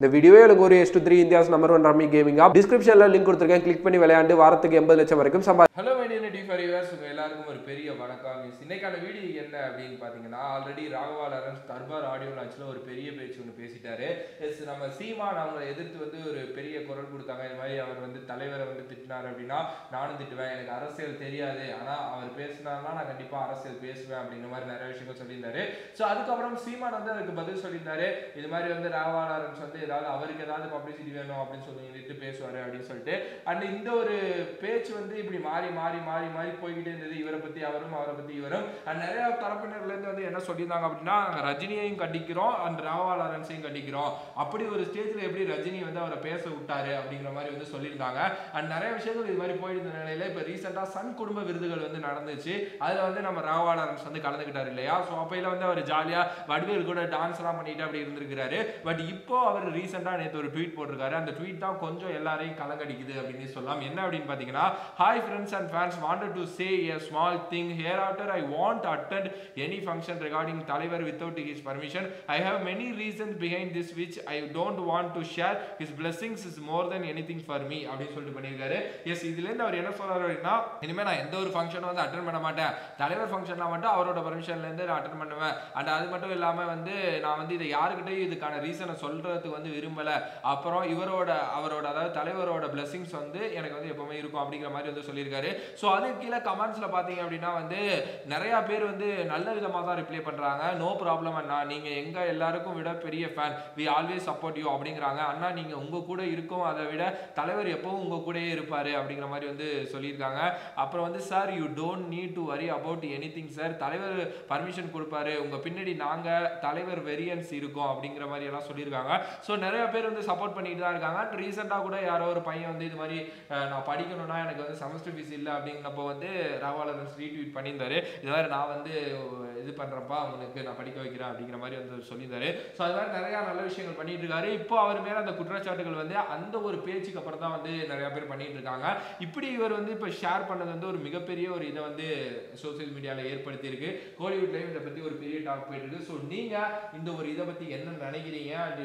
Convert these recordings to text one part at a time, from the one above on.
இந்த வீடியோ எனக்கு ஒரு S two three India's number one rummy gaming app டிஸ்கிரிப்ஷனில் லிங்க் கொடுத்துருக்கேன். கிளிக் பண்ணி விளையாண்டு வாரத்துக்கு எண்பது லட்சம் வரைக்கும் சம்பா ஹலோ மைடியன் ஃபார் இயர்ஸ் உங்கள் எல்லாருக்கும் ஒரு பெரிய வணக்கம். மிஸ் இன்னைக்கான வீடியோ என்ன அப்படின்னு பார்த்தீங்கன்னா already Raghava Lawrence Darbar audio லான்ச்சில் ஒரு பெரிய பேச்சு ஒன்று பேசிட்டாரு. எஸ் நம்ம சீமான் அவங்களை எதிர்த்து வந்து ஒரு பெரிய குரல் கொடுத்தாங்க. இது மாதிரி அவர் வந்து தலைவரை வந்து திட்டினார் அப்படின்னா நானும் திட்டுவேன். எனக்கு அரசியல் தெரியாது. ஆனால் அவர் பேசினார்னா நான் கண்டிப்பாக அரசியல் பேசுவேன் அப்படிங்கிற மாதிரி நிறைய விஷயங்கள் சொல்லியிருந்தாரு. ஸோ அதுக்கப்புறம் சீமான் வந்து அதுக்கு பதில் சொல்லியிருந்தாரு. இது மாதிரி வந்து ராகவா லாரன்ஸ் வந்து ஏதாவது அவருக்கு ஏதாவது பப்ளிசிட்டி வேணும் அப்படின்னு சொல்லிட்டு பேசுவார் அப்படின்னு சொல்லிட்டு. அண்ட் இந்த ஒரு பேச்சு வந்து இப்படி மாறி மாறி மாறி மாறி போய்கிட்டே இருந்தது. இவரை பத்தி அவரும் அவரை பத்தி இவரும். அண்ட் நிறைய தரப்பினர்லேருந்து வந்து என்ன சொல்லியிருந்தாங்க அப்படின்னா ரஜினியையும் கண்டிக்கிறோம் அண்ட் ராவா லாரன்ஸையும் கண்டிக்கிறோம். அப்படி ஒரு ஸ்டேஜ்ல எப்படி ரஜினி வந்து அவரை பேச விட்டாரு அப்படிங்கிற மாதிரி வந்து சொல்லியிருந்தாங்க. அண்ட் நிறைய விஷயங்கள் இது மாதிரி போயிருந்த நிலையில இப்ப ரீசெண்டா சன் குடும்ப விருதுகள் வந்து நடந்துச்சு. அதுல வந்து நம்ம ராவா லாரன்ஸ் வந்து கலந்துக்கிட்டாரு இல்லையா? ஸோ அப்பையில வந்து அவர் ஜாலியா வடிவேல் கூட டான்ஸ் எல்லாம் பண்ணிட்டு அப்படி இருந்திருக்கிறாரு. பட் இப்போ அவர் ரீசெண்டாக நேற்று ஒரு ட்வீட் போட்டிருக்காரு. அந்த ட்வீட் தான் கொஞ்சம் எல்லாரையும் கலங்கடிக்குது அப்படின்னு சொல்லலாம் என்ன அப்படின்னு பார்த்தீங்கன்னா hi friends and fans wanted to say a small thing here after I want attend any function regarding தலைவர் without his permission I have many reasons behind this which I don't want to share his blessings is more than anything for me அப்படின்னு சொல்லிட்டு பண்ணியிருக்காரு. S இதுலேருந்து அவர் என்ன சொல்கிறார் அப்படின்னா இனிமேல் நான் எந்த ஒரு ஃபங்க்ஷனும் வந்து அட்டன் பண்ண மாட்டேன். தலைவர் ஃபங்க்ஷனில் மட்டும் அவரோட பர்மிஷன்லேருந்து நான் அட்டன் பண்ணுவேன். அண்ட் அது மட்டும் இல்லாமல் வந்து நான் வந்து இதை யாருக்கிட்டையும் இதுக்கான ரீசனை சொல்கிறதுக்கு வந்து விரும்பலை. அப்புறம் இவரோட அவரோட அதாவது தலைவரோட blessings வந்து எனக்கு வந்து எப்பவுமே இருக்கும் அப்படிங்கிற மாதிரி வந்து சொல்லியிருக்காரு. ஸோ அதுக்கு கீழே கமெண்ட்ஸ்ல பார்த்தீங்க அப்படின்னா வந்து நிறையா பேர் வந்து நல்ல விதமாக தான் ரிப்ளை பண்ணுறாங்க நோ ப்ராப்ளம் அண்ணா. நீங்கள் எங்க எல்லாருக்கும் விட பெரிய fan we always support you அப்படிங்கிறாங்க. அண்ணா நீங்கள் உங்கள் கூட இருக்கும் அதை விட தலைவர் எப்பவும் உங்க கூடயே இருப்பார் அப்படிங்கிற மாதிரி வந்து சொல்லியிருக்காங்க. அப்புறம் வந்து sir you don't need to worry about anything sir தலைவர் பர்மிஷன் கொடுப்பாரு. உங்கள் பின்னாடி நாங்கள் தலைவர் வெரியன்ஸ் இருக்கோம். அப்படிங்கிற மாதிரி எல்லாம் சொல்லியிருக்காங்க. ஸோ நிறைய பேர் வந்து சப்போர்ட் பண்ணிட்டு தான் இருக்காங்க. ரீசெண்டாக கூட யாரோ ஒரு பையன் வந்து இது மாதிரி நான் படிக்கணும்னா எனக்கு வந்து செமஸ்டர் ஃபீஸ் இல்லை. அப்படிங்கிறப்போ வந்து ராவாலரன்ஸ் ரீட்வீட் பண்ணியிருந்தாரு. இது மாதிரி நான் வந்து இது பண்ணுறப்பா அவனுக்கு நான் படிக்க வைக்கிறேன். அப்படிங்கிற மாதிரி வந்து சொல்லியிருந்தாரு. ஸோ அது மாதிரி நிறையா நல்ல விஷயங்கள் பண்ணிட்டு இருக்காரு. இப்போ அவர் மேலே அந்த குற்றச்சாட்டுகள் வந்து அந்த ஒரு பேச்சுக்கு அப்புறம் தான் வந்து நிறையா பேர் பண்ணிட்டு இருக்காங்க. இப்படி இவர் வந்து இப்போ ஷேர் பண்ணது வந்து ஒரு மிகப்பெரிய ஒரு இதை வந்து சோசியல் மீடியாவில் ஏற்படுத்தியிருக்கு. கோலிவுட்லையும் இதை பற்றி ஒரு பெரிய டாக் போயிட்டு இருக்கு. ஸோ நீங்கள் இந்த ஒரு இதை பற்றி என்ன நினைக்கிறீங்க? அண்ட்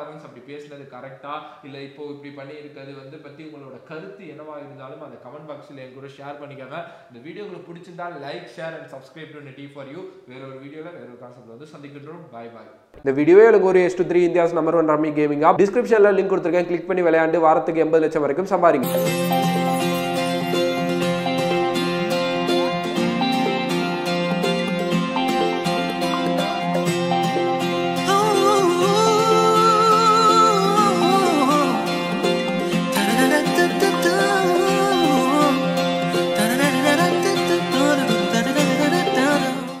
ராகவாலரன்ஸ் அப்படி பேசினது கரெக்டா இல்லை இப்போ இப்படி பண்ணி இருக்கிறது வந்து பத்தி உங்களோட கருத்து என்னவா இருந்தாலும் அந்த கமெண்ட் பாக்ஸ்ல என் கூட ஷேர் பண்ணிக்கோங்க. இந்த வீடியோ உங்களுக்கு பிடிச்சிருந்தா like share and subscribe to நெட்டி ஃபார் யூ வேற ஒரு வீடியோவில் வேற ஒரு கான்செப்ட் வந்து சந்திக்கின்றோம். பாய் பாய் இந்த வீடியோ எனக்கு ஒரு S two three India's number one rummy gaming app டிஸ்கிரிப்ஷனில் லிங்க் கொடுத்துருக்கேன். கிளிக் பண்ணி விளையாண்டு வாரத்துக்கு எண்பது லட்சம் வரைக்கும் சம்பாதிங்க.